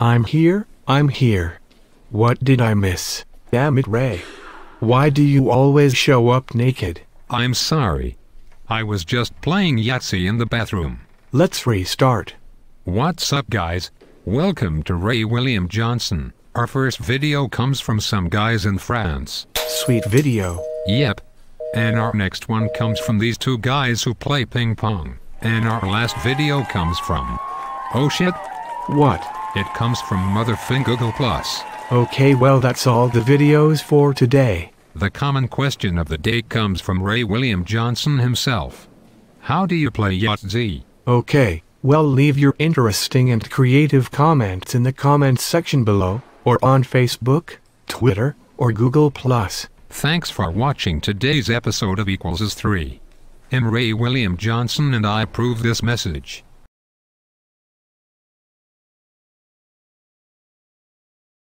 I'm here, I'm here. What did I miss? Damn it, Ray. Why do you always show up naked? I'm sorry. I was just playing Yahtzee in the bathroom. Let's restart. What's up, guys? Welcome to Ray William Johnson. Our first video comes from some guys in France. Sweet video. Yep. And our next one comes from these two guys who play ping pong. And our last video comes from. Oh shit, What? It comes from Motherfing Google Plus. Okay, well, that's all the videos for today. The common question of the day comes from Ray William Johnson himself. How do you play Yahtzee? Okay, well, leave your interesting and creative comments in the comments section below, or on Facebook, Twitter, or Google. Thanks for watching today's episode of Equals is 3. And Ray William Johnson and I approve this message.